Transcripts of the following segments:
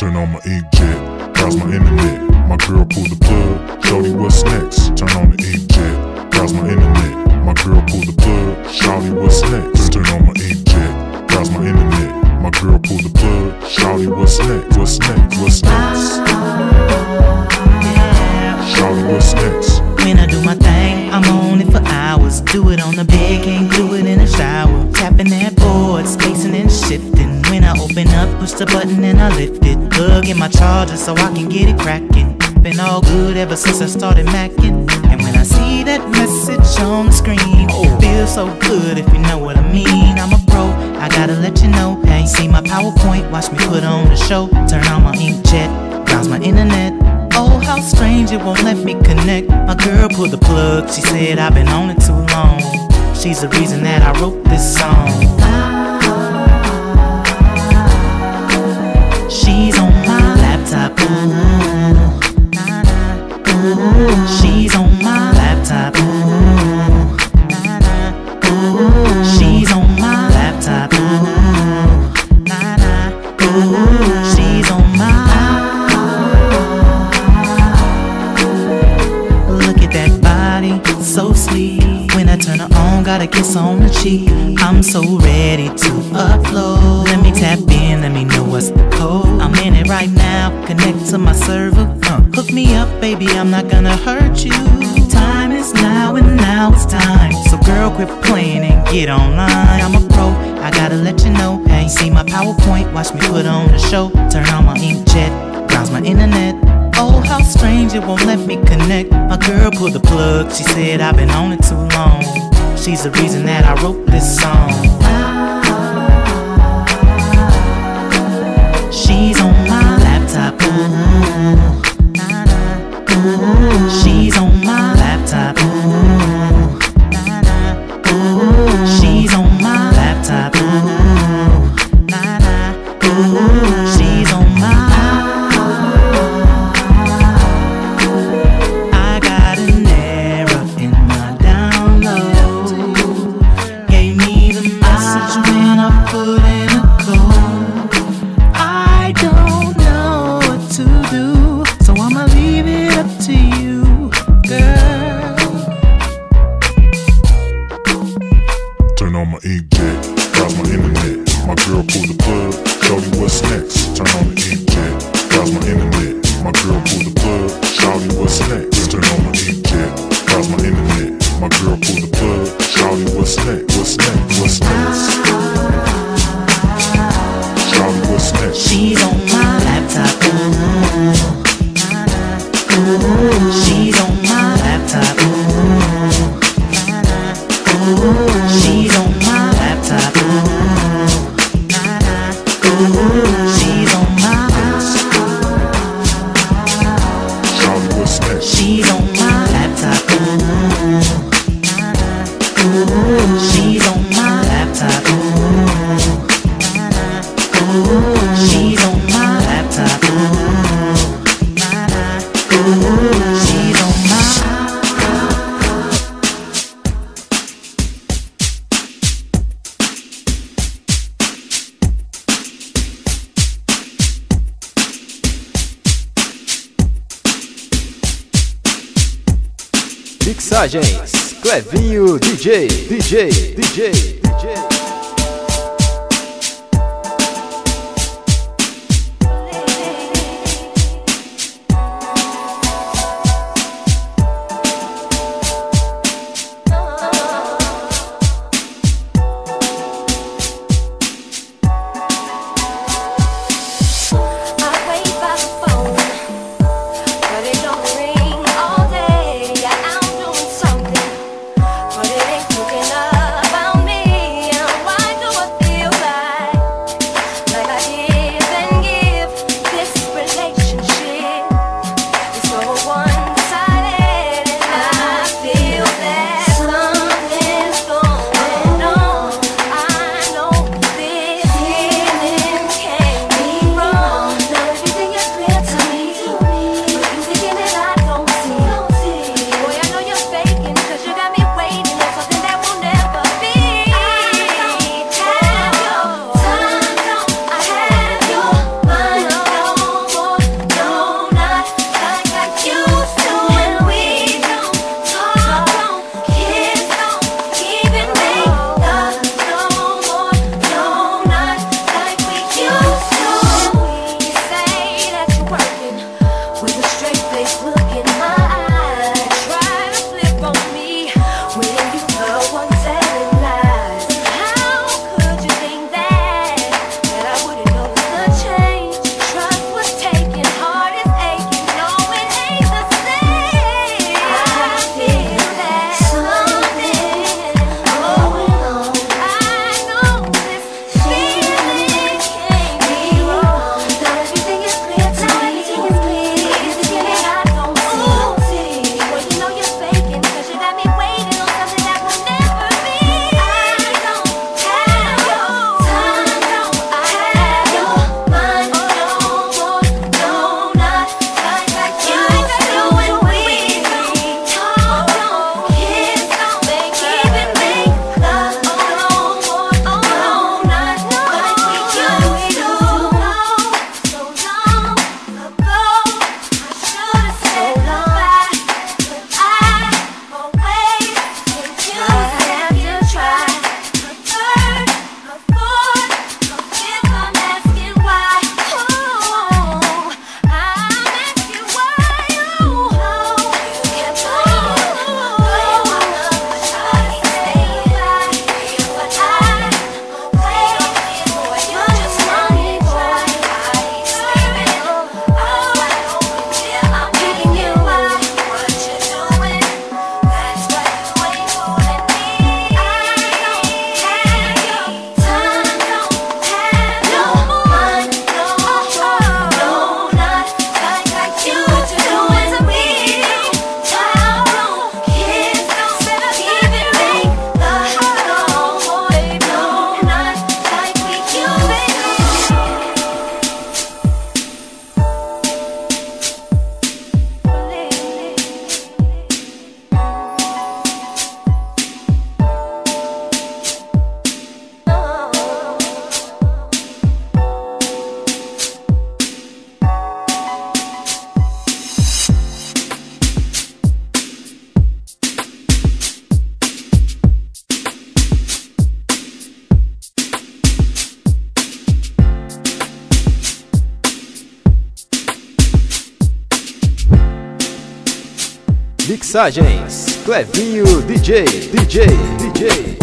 Turn on my inkjet, browse my internet. My girl pull the plug, shorty what's next? Turn on the inkjet, browse my internet. My girl pull the plug, shorty what's next? Turn on my inkjet, browse my internet. My girl pull the plug, shorty what's next? What's next? What's next? Shorty what's next? When I do my thing, I'm on it for hours. Do it on the bed, can't do it in the shower. Tapping that board, spacing and shifting. When I open up, push the button and I lift it. Plug in my charger so I can get it cracking. Been all good ever since I started macking. And when I see that message on the screen, it feels so good if you know what I mean. I'm a pro, I gotta let you know. Hey, see my PowerPoint, watch me put on the show. Turn on my inkjet, browse my internet. Oh, how strange it won't let me connect. My girl pulled the plug, she said I've been on it too long. She's the reason that I wrote this song. She's on my laptop. Ooh. She's on my laptop. Got a kiss on the cheek. I'm so ready to upload. Let me tap in, let me know what's the code. I'm in it right now, connect to my server. Uh, hook me up, baby, I'm not gonna hurt you. Time is now, and now it's time. So, girl, quit playing and get online. I'm a pro, I gotta let you know. Hey, see my PowerPoint, watch me put on the show. Turn on my inkjet, browse my internet. Oh, how strange it won't let me connect. My girl pulled the plug, she said I've been on it too long. She's the reason that I wrote this song. She's on my laptop. Ooh. She's on my laptop. Ooh. She's on my laptop. mensagens. Clevinho DJ, DJ, DJ.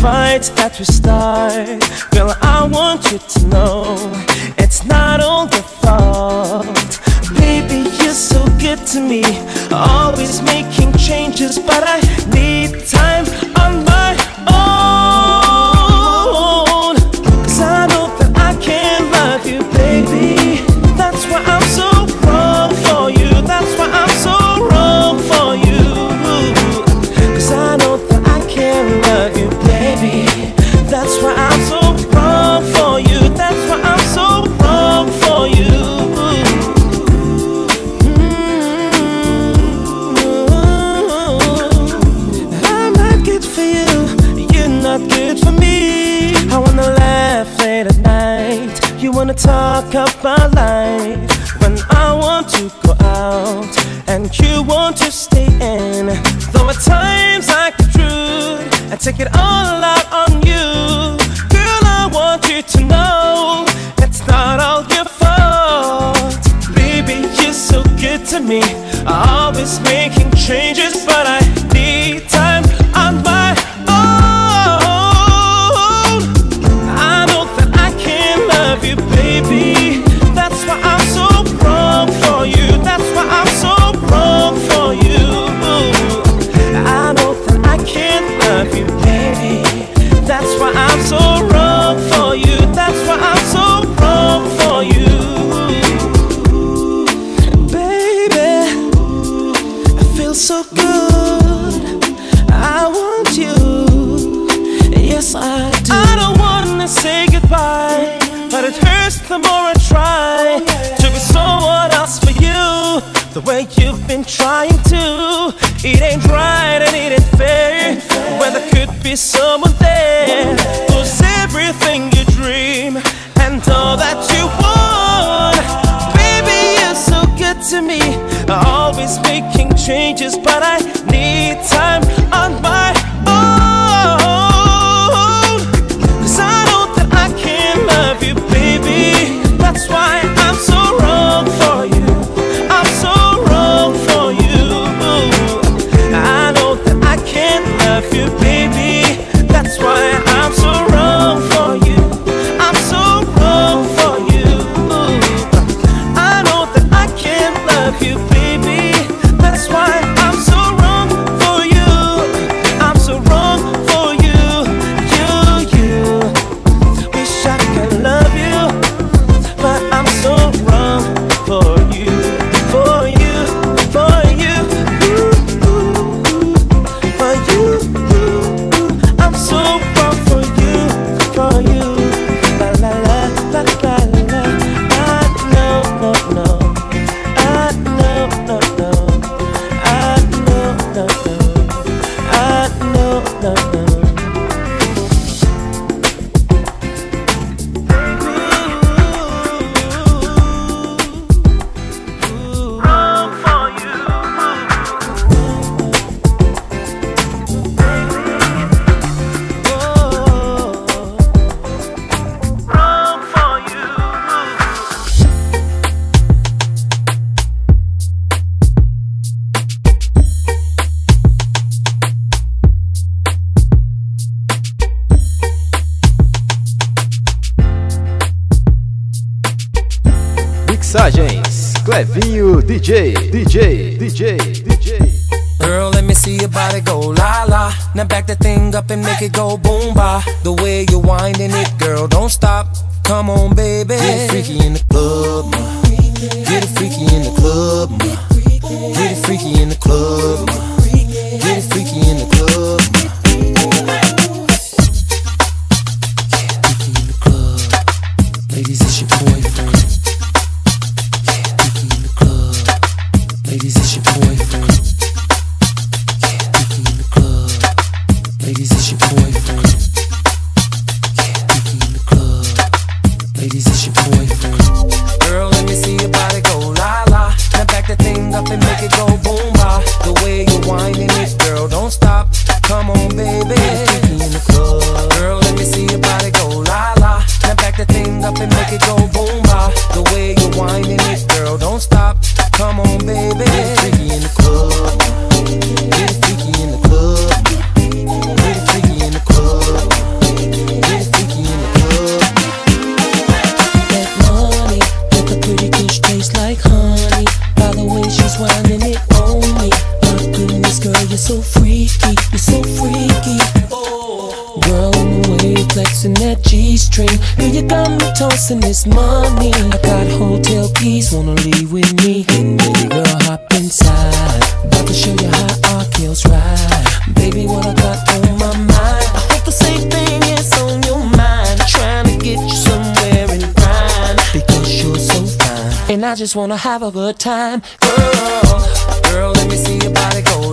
fights that we start Girl, I want you to know DJ, DJ, DJ, DJ. Girl, let me see your body go la la. Now back the thing up and make it go boom ba. The way you're winding it, girl, don't stop. Come on, baby. Get freaky in the tossing this money. I got hotel keys, wanna leave with me. Baby girl, hop inside. About to show you how our kills ride. Baby, what I got on my mind. I hope the same thing is on your mind. Trying to get you somewhere and grind. Because you're so fine. And I just wanna have a good time. Girl, girl, let me see your body go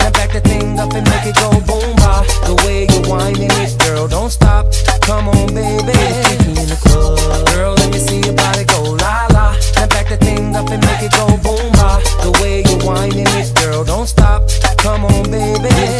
la. Back that thing up and make it go boom ba. The way you're whining it, girl, don't stop. Come on, baby. Freaky in the club. Girl, let me see your body go la la. Now back that thing up and make it go boom ba. The way you're whining it, girl, don't stop. Come on, baby.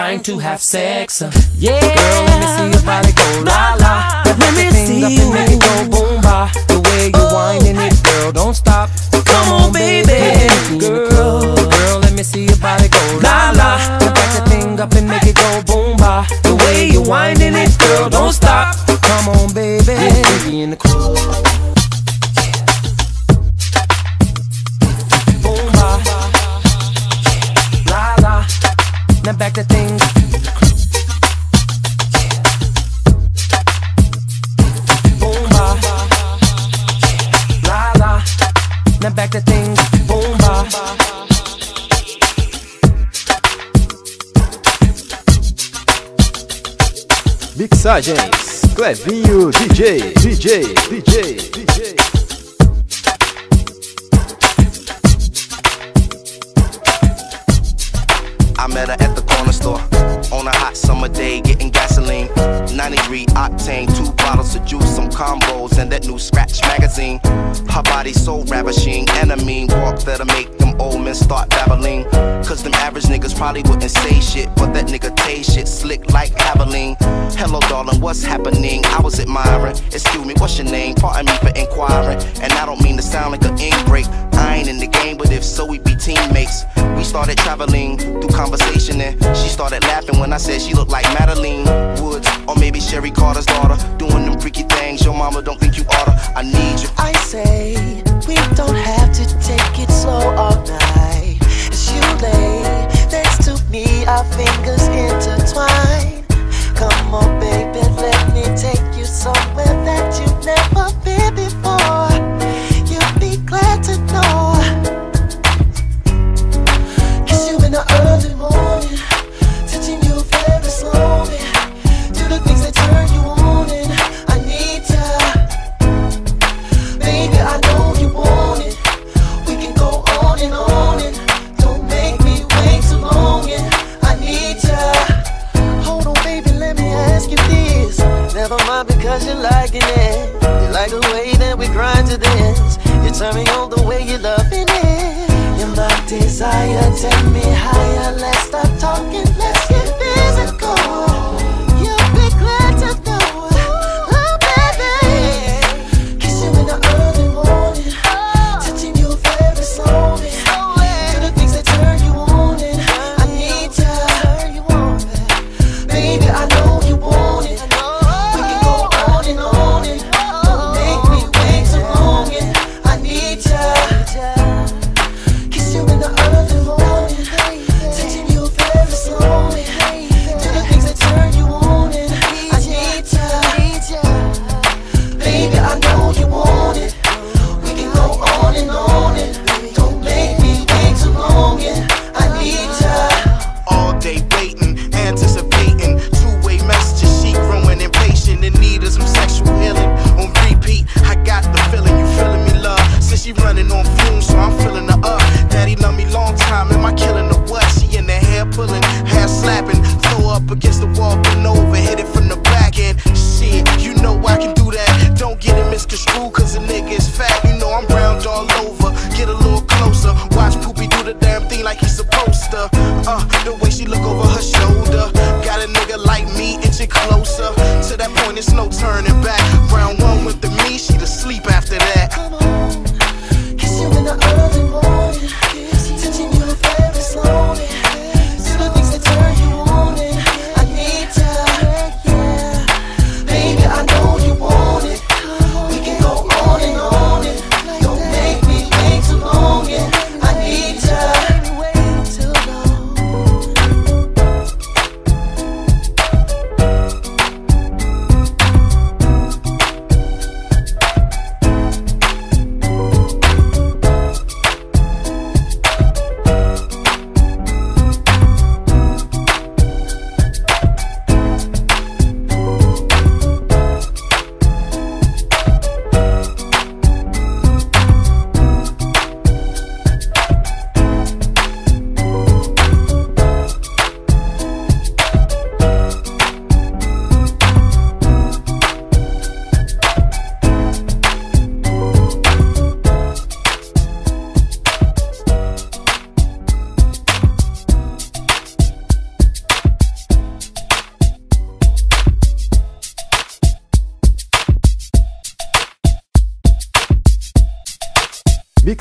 Time to have sex. uh. Yeah, girl, let me see your body go la la. Let me see up and make it go boom ba. The way you whining it, girl, don't stop. Come on, baby, girl, girl, let me see your body go la la. Back the thing up and make it go boom ba. The way you whining it, girl, don't stop. Come on, baby, baby in the club. Boom ba, la la. Now back the thing. Mixagens, Clevinho DJ, DJ, DJ, DJ. I met her at the corner store on a hot summer day, getting gasoline. 93 octane, two bottles of juice, some combos, and that new Scratch magazine. Her body so ravishing, and I mean walk that'll make them old men start babbling. Cause them average niggas probably wouldn't say shit, but that nigga taste shit slick like Aveline. Hello, darling, what's happening? I was admiring. Excuse me, what's your name? Pardon me for inquiring. And I don't mean to sound like an ingrate. I ain't in the game, but if so, we be teammates. We started traveling through conversation and started laughing when I said she looked like Madeline Woods or maybe Sherry Carter's daughter. Doing them freaky things, your mama don't think you oughta. I need you. I say we don't have to take it slow all night. As you lay next to me, our fingers intertwine. Come on, baby, let me take you somewhere that you've never been before.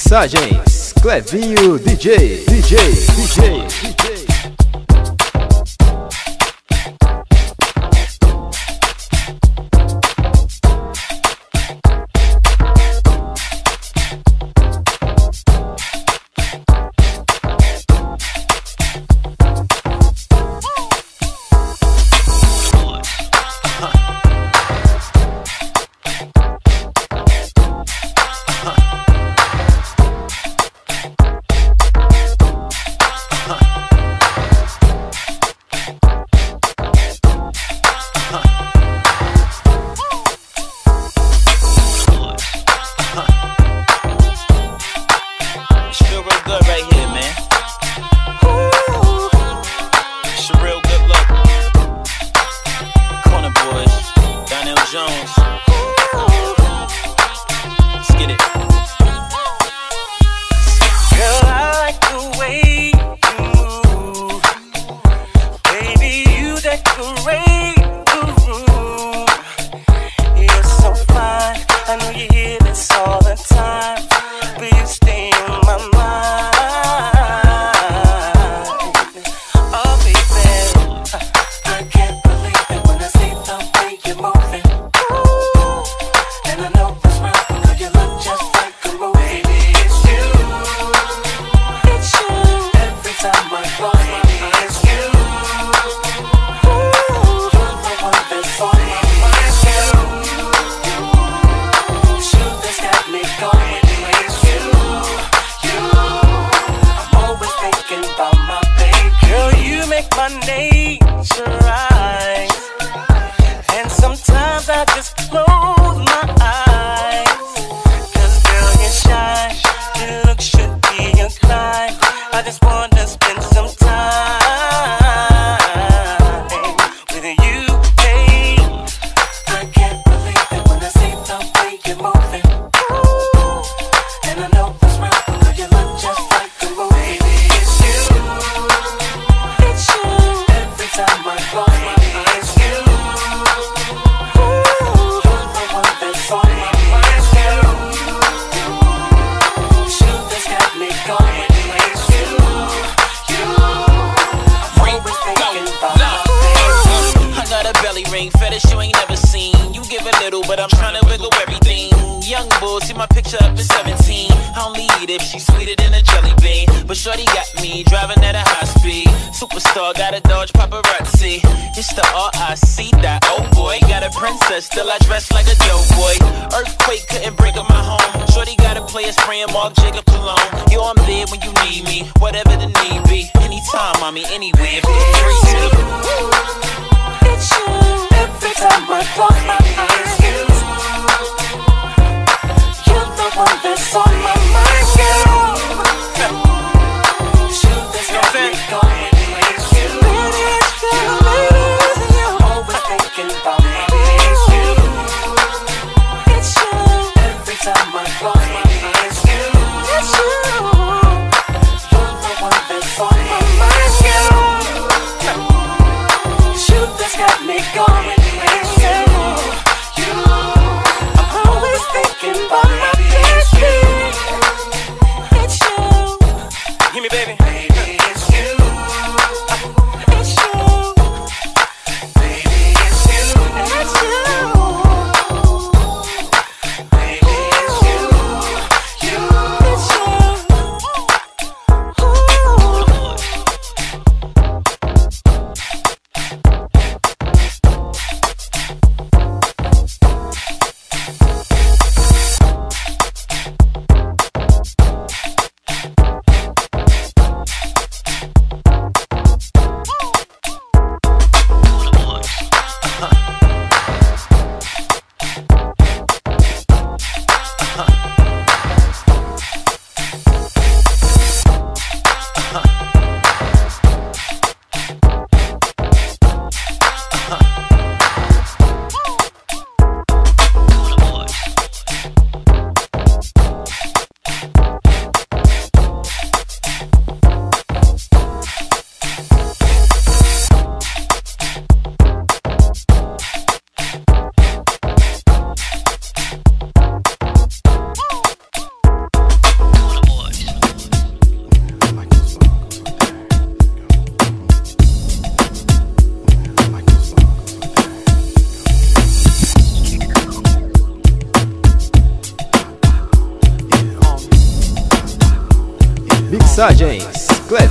mensagens. Clevinho DJ, DJ, DJ. DJ.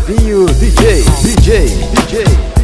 Clebinho DJ, DJ, DJ,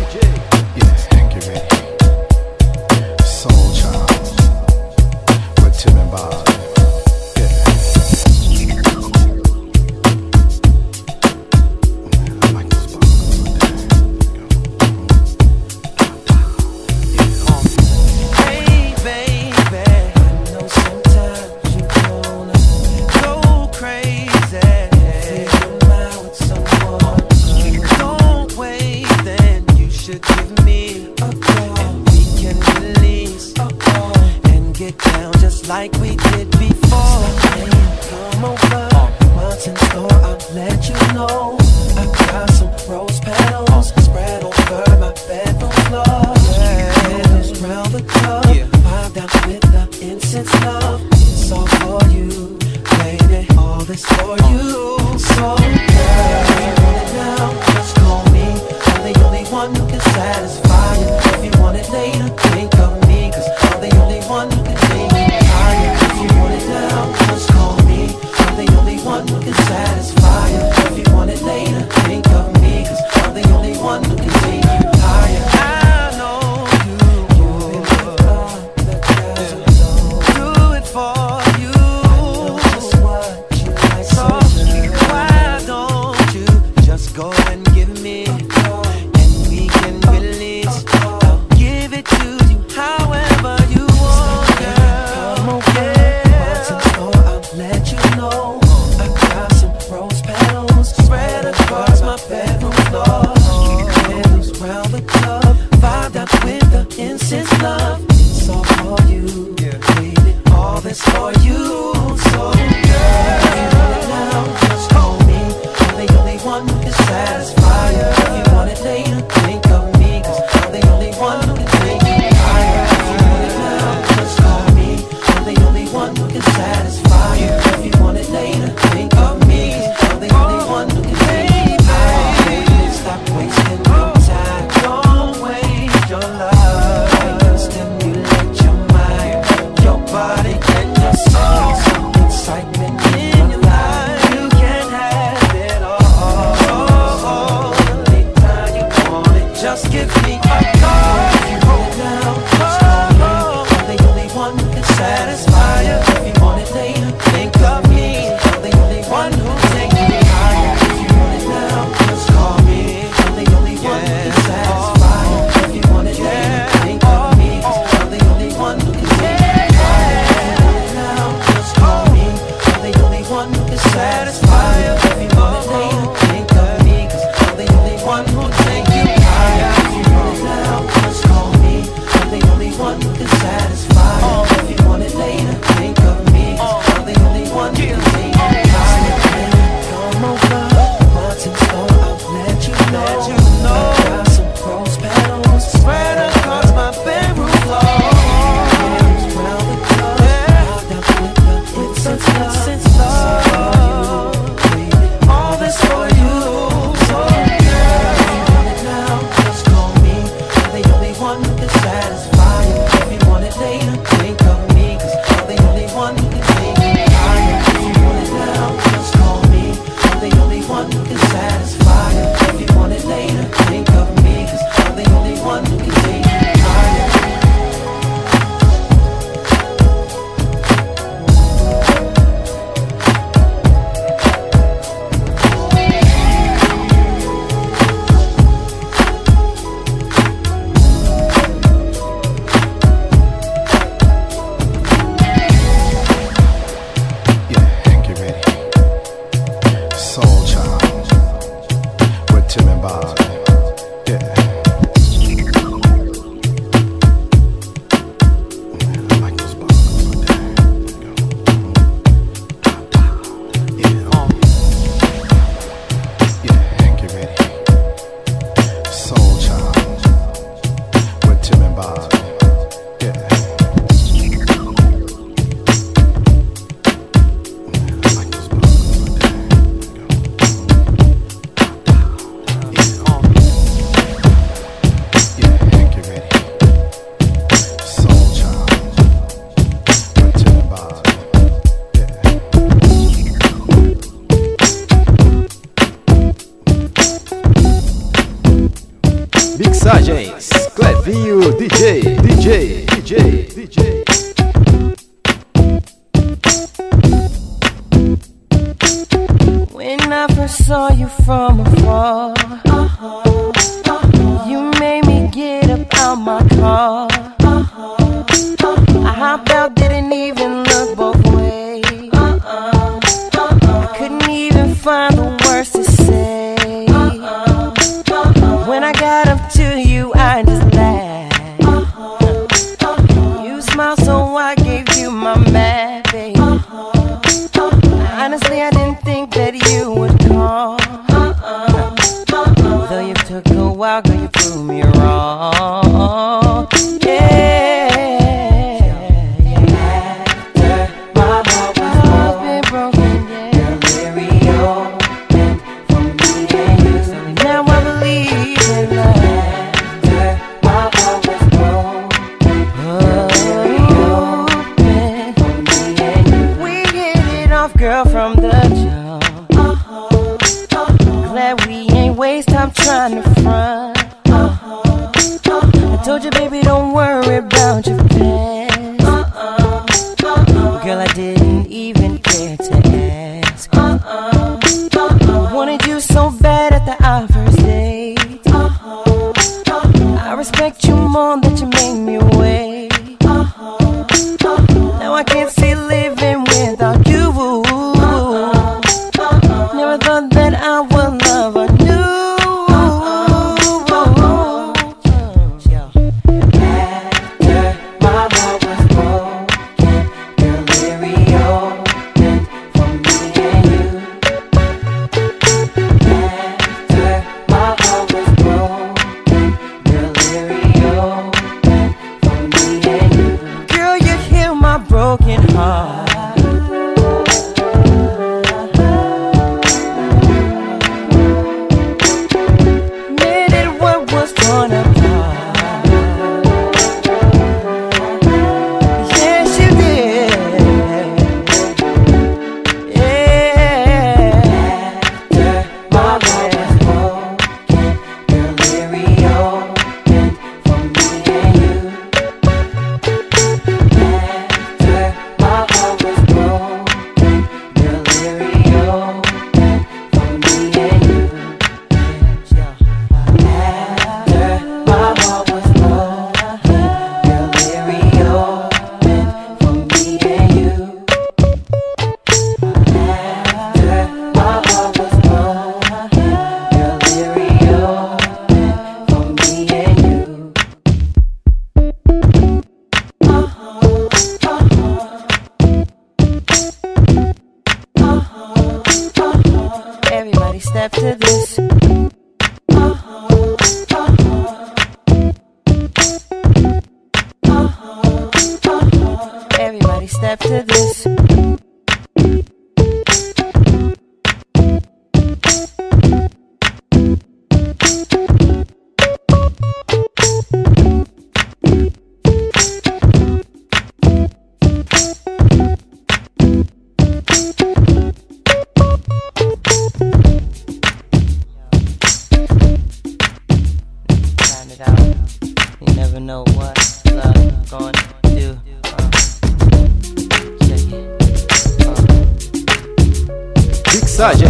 going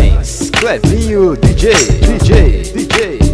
Mixagens, Clevinho DJ, DJ, DJ,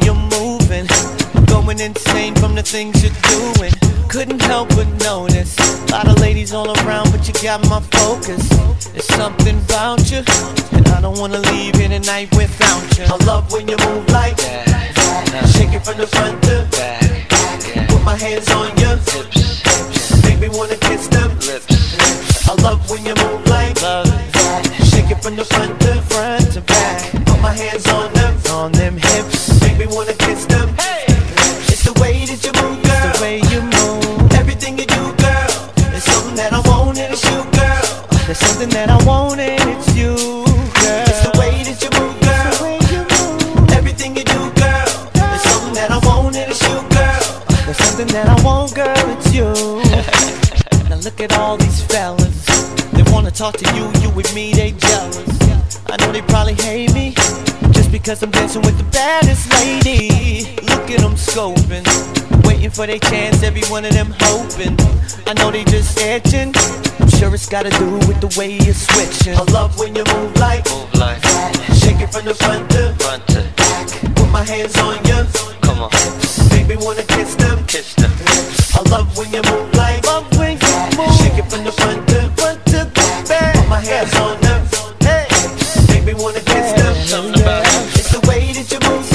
own it's you, girl. There's something that I want, girl, it's you. now look at all these fellas. They wanna talk to you, you with me, they jealous. I know they probably hate me. Just because I'm dancing with the baddest lady. Look at them scoping. Waiting for their chance, every one of them hoping. I know they just edging. I'm sure it's gotta do with the way you're switching. I love when you move like, move like that. Shake it from the front to, front to back my hands on ya. Come on. Baby wanna kiss them. Kiss them. I love when you move like. Love when you move. Shake it from the front to front to the back. Put my hands on them. Hey. Baby wanna kiss them. Something about. It's the way that you move.